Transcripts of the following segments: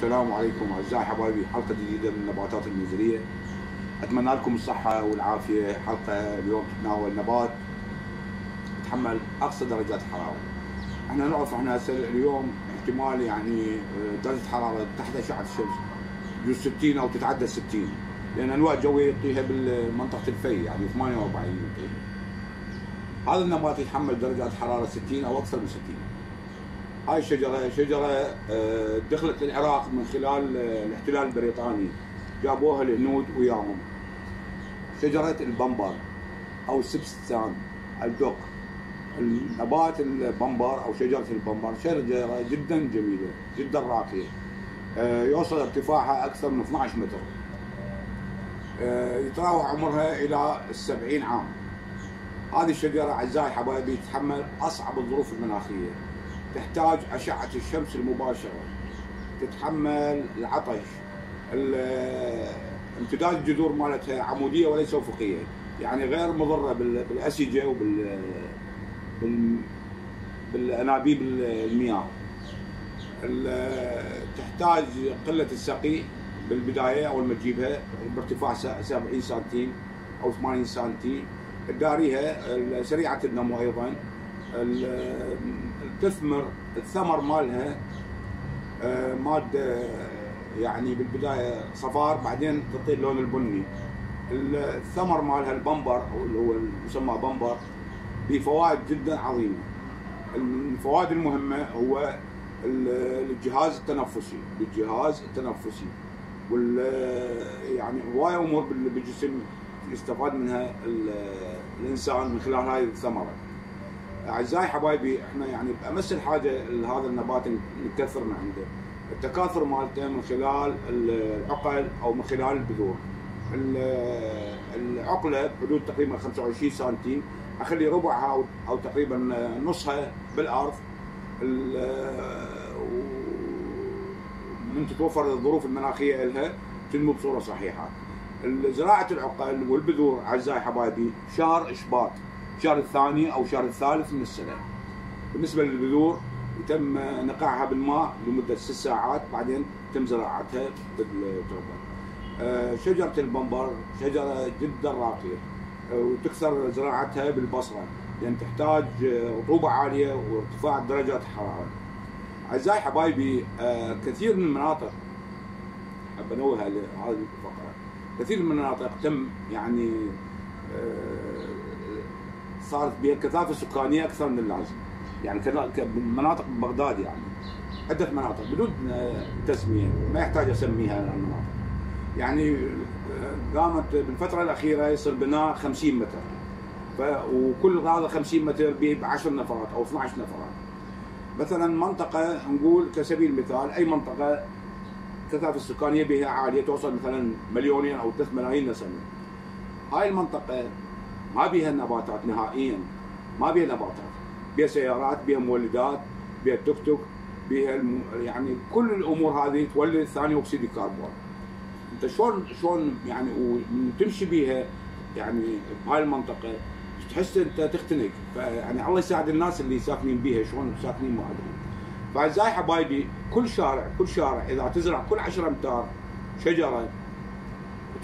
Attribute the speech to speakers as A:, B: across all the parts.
A: السلام عليكم أعزائي حبايبي حلقة جديدة من النباتات المنزلية. أتمنى لكم الصحة والعافية. حلقة اليوم تتناول نبات يتحمل أقصى درجات الحراره إحنا نعرف إحنا اليوم احتمال يعني آه، درجة حرارة تحت اشعه الشمس. يجوز 60 أو تتعدى 60 لأن أنواع الجويه يعطيها بالمنطقة الفي يعني 48 يعطيها هذا النبات يتحمل درجات حرارة 60 أو أكثر من 60 هاي الشجره شجرة آه، دخلت العراق من خلال آه، الاحتلال البريطاني. جابوها الهنود وياهم. شجرة البمبر أو السبستان الدق. النبات البمبر أو شجرة البمبر شجره جدا جميلة جدا راقية. آه، يوصل ارتفاعها أكثر من 12 متر. يتراوح عمرها إلى 70 عام. هذه الشجرة أعزائي حبايبي تتحمل أصعب الظروف المناخية. تحتاج أشعة الشمس المباشرة. تتحمل العطش امتداد الجذور مالتها عمودية وليس أفقية يعني غير مضرة بالأسجة وبال بالأنابيب المياه. تحتاج قلة السقي بالبداية أول ما تجيبها بارتفاع 70 سنتيم أو 80 سنتيم تداريها سريعة النمو أيضا. تثمر الثمر مالها آه، مادة يعني بالبداية صفار بعدين تعطي اللون البني. الثمر مالها البمبر أو اللي هو يسمى بمبر بفوائد جدا عظيمة. الفوائد المهمة هو الجهاز التنفسي الجهاز التنفسي. وال يعني هواية امور بالجسم يستفاد منها الإنسان من خلال هاي الثمرة. أعزائي حبايبي إحنا يعني بأمس الحاجة لهذا النبات نكثر من عنده. التكاثر مالته من خلال العقل أو من خلال البذور. العقلة بحدود تقريبا 25 سنتيم أخلي ربعها أو تقريبا نصها بالأرض. من تتوفر الظروف المناخية لها تنمو بصورة صحيحة. زراعة العقل والبذور أعزائي حبايبي شهر إشباط. الشهر الثاني أو الشهر الثالث من السنة. بالنسبة للبذور يتم نقعها بالماء لمدة ست ساعات بعدين تم زراعتها بالتربة. آه، شجرة البنبر شجرة جدا راقية آه، وتكثر زراعتها بالبصرة لأن تحتاج رطوبة عالية وارتفاع درجات الحراره. أعزائي حبايبي آه، كثير من المناطق حاب انوه هذه الفقرة كثير من المناطق تم يعني صارت بها كثافة سكانية أكثر من اللازم يعني مناطق بغداد يعني. عدة مناطق بدون تسمية. ما يحتاج أسميها المناطق. يعني قامت بالفترة الأخيرة يصير بناء 50 متر. وكل هذا 50 متر ب 10 نفرات أو 12 نفرات. مثلا منطقة نقول كسبيل المثال أي منطقة كثافة السكانية بها عالية توصل مثلا مليونين أو 3 ملايين نسمة. هاي المنطقة ما بيها نباتات نهائيا. ما بيها نباتات. بيها سيارات بيها مولدات بيها توك توك بيها الم... يعني كل الأمور هذه تولد ثاني أكسيد الكربون. أنت شلون شلون يعني وتمشي بيها يعني بهاي المنطقة تحس أنت تختنق. فيعني الله يساعد الناس اللي ساكنين بيها شلون ساكنين ما أدري. فاعزائي حبايبي كل شارع كل شارع إذا تزرع كل 10 أمتار شجرة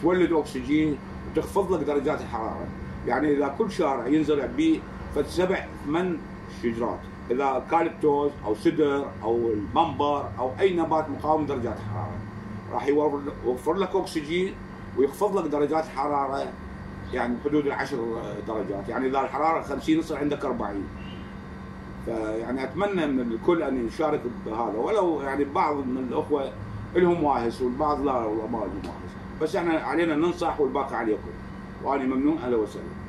A: تولد أكسجين وتخفض لك درجات الحرارة. يعني إذا كل شارع ينزرع به فسبع ثمان شجرات. إذا كاليبتوز أو سدر أو المنبر أو أي نبات مقاوم درجات الحراره راح يوفر لك أكسجين ويخفض لك درجات الحراره يعني حدود العشر درجات. يعني إذا الحرارة 50 يصير عندك 40 فيعني أتمنى من الكل أن يشارك بهذا. ولو يعني بعض من الأخوة لهم واهس والبعض لا والله ما لهم واهس بس إحنا علينا ننصح والباقي عليكم. وأنا ممنون أهلا وسهلا.